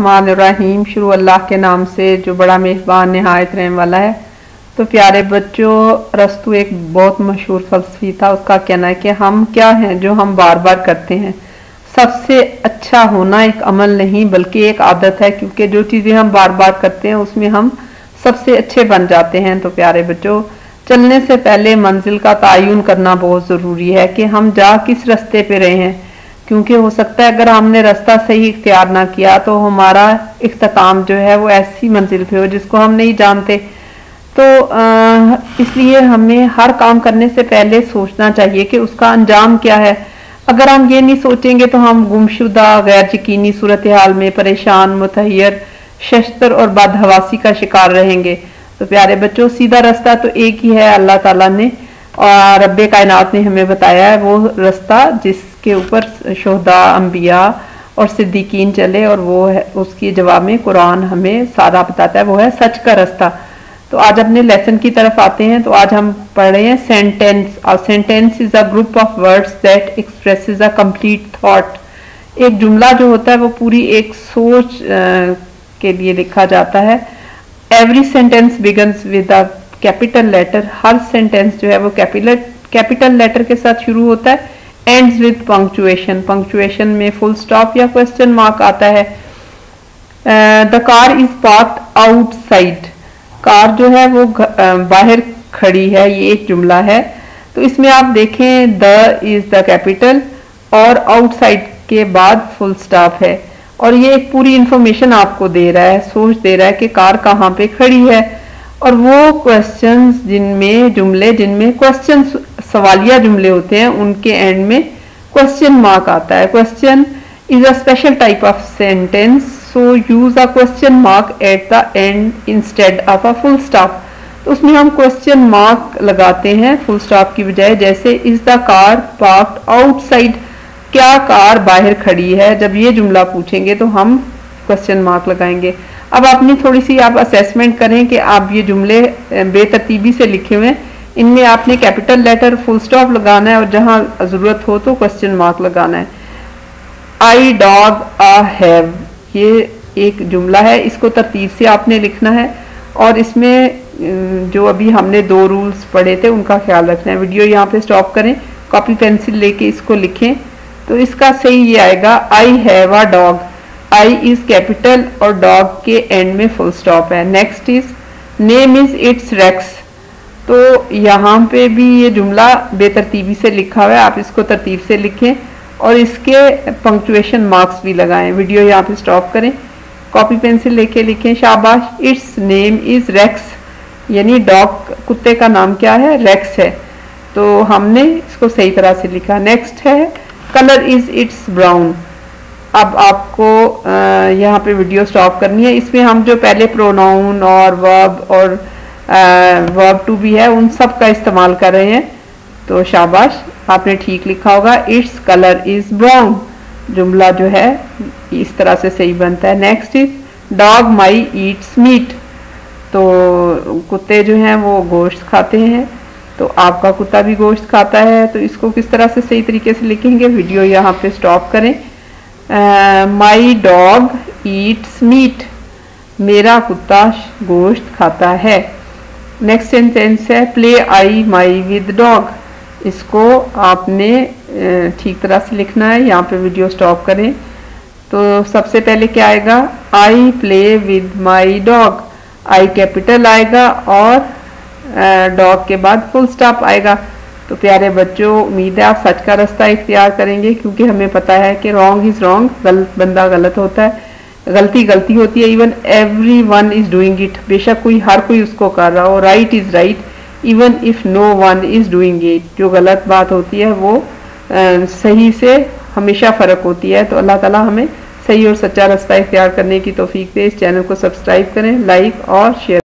रहीम, शुरू अल्लाह के नाम से जो बड़ा मेहरबान, नहायत रहने वाला है। तो प्यारे बच्चों, रस्तु एक बहुत मशहूर फलसफी था। उसका कहना है कि हम क्या हैं जो हम बार बार करते हैं? सबसे अच्छा होना एक अमल नहीं, बल्कि एक आदत है, क्योंकि जो चीज़ें हम बार बार करते हैं, उसमें हम सबसे अच्छे बन जाते हैं। तो प्यारे बच्चों, चलने से पहले मंजिल का तयन करना बहुत ज़रूरी है कि हम जा किस रास्ते पे रहे हैं। क्योंकि हो सकता है अगर हमने रास्ता सही इख्तियार ना किया तो हमारा इख्ताम जो है वो ऐसी मंजिल पे हो जिसको हम नहीं जानते। तो इसलिए हमें हर काम करने से पहले सोचना चाहिए कि उसका अंजाम क्या है। अगर हम ये नहीं सोचेंगे तो हम गुमशुदा गैर यकीनी सूरत हाल में परेशान मुतहर शस्त्र और बदहवासी का शिकार रहेंगे। तो प्यारे बच्चों, सीधा रास्ता तो एक ही है, अल्लाह ताला ने और रब कायनात ने हमें बताया है वो रास्ता जिसके ऊपर शहदा अम्बिया और सिद्दीकीन चले और वो है उसके जवाब में कुरान हमें सारा बताता है वो है सच का रास्ता। तो आज अपने लेसन की तरफ़ आते हैं तो आज हम पढ़ रहे हैं सेंटेंस और sentence is a group of words that express a complete thought एक जुमला जो होता है वो पूरी एक सोच आ, के लिए लिखा जाता है। Every sentence begins with a capital letter, her sentence जो है वो कैपिटल कैपिटल लेटर के साथ शुरू होता है एंड्स विद पंक्चुएशन पंक्चुएशन में फुल स्टॉप या क्वेश्चन मार्क आता है। The car is park outside car जो है वो बाहर खड़ी है, ये एक जुमला है। तो इसमें आप देखें द इज़ द कैपिटल और आउटसाइड के बाद फुल स्टॉप है। और ये एक पूरी इंफॉर्मेशन आपको दे रहा है, सोच दे रहा है कि कार कहाँ पे खड़ी है। और वो क्वेश्चन जिनमें, जुमले जिनमें क्वेश्चन सवालिया जुमले होते हैं, उनके एंड में क्वेश्चन मार्क आता है। Question is a special type of sentence so use a question mark at the end instead of a full stop तो उसमें हम क्वेश्चन मार्क लगाते हैं फुल स्टॉप की बजाय, जैसे is the car park outside क्या कार बाहर खड़ी है? जब ये जुमला पूछेंगे तो हम क्वेश्चन मार्क लगाएँगे। अब अपनी थोड़ी सी आप असेसमेंट करें कि आप ये जुमले बेतरतीबी से लिखे हुए हैं। इनमें आपने कैपिटल लेटर फुल स्टॉप लगाना है और जहाँ ज़रूरत हो तो क्वेश्चन मार्क लगाना है। आई डॉग आ हैव ये एक जुमला है। इसको तरतीब से आपने लिखना है और इसमें जो अभी हमने दो रूल्स पढ़े थे उनका ख्याल रखना है। वीडियो यहाँ पे स्टॉप करें कॉपी पेंसिल लेके इसको लिखें। तो इसका सही ये आएगा I have a dog I is capital और डॉग के एंड में फुल स्टॉप है। Next is name is it's Rex तो यहाँ पे भी ये जुमला बेतरतीबी से लिखा हुआ है, आप इसको तरतीब से लिखें और इसके पंक्चुएशन मार्क्स भी लगाएँ। वीडियो यहाँ पे स्टॉप करें। कॉपी पेंसिल लेके लिखें। शाबाश इट्स नेम इज़ रेक्स यानी डॉग कुत्ते का नाम क्या है? रेक्स है। तो हमने इसको सही तरह से लिखा। नेक्स्ट है कलर इज़ इट्स ब्राउन अब आपको यहाँ पे वीडियो स्टॉप करनी है। इसमें हम जो पहले प्रोनाउन और वर्ब और वर्ब टू भी है, उन सब का इस्तेमाल कर रहे हैं। तो शाबाश, आपने ठीक लिखा होगा इट्स कलर इज़ ब्राउन जुमला जो है, इस तरह से सही बनता है। Next is dog my eats meat तो कुत्ते जो हैं, वो गोश्त खाते हैं। तो आपका कुत्ता भी गोश्त खाता है। तो इसको किस तरह से सही तरीके से लिखेंगे वीडियो यहाँ पे स्टॉप करें। माई डॉग ईट्स मीट मेरा कुत्ता गोश्त खाता है। नेक्स्ट सेंटेंस है play I my with dog इसको आपने ठीक तरह से लिखना है। यहाँ पे वीडियो स्टॉप करें। तो सबसे पहले क्या आएगा? I play with my dog I capital आएगा और डॉग के बाद फुल स्टॉप आएगा। तो प्यारे बच्चों उम्मीद है आप सच का रास्ता इख्तियार करेंगे क्योंकि हमें पता है कि रॉन्ग इज़ रॉन्ग गलत बंदा गलत होता है। गलती गलती होती है even every one is doing it बेशक कोई हर कोई उसको कर रहा हो right is right even if no one is doing it जो गलत बात होती है वो आ, सही से हमेशा फ़र्क होती है। तो अल्लाह ताला हमें सही और सच्चा रास्ता इख्तियार करने की तोफीक दे। इस चैनल को सब्सक्राइब करें लाइक और शेयर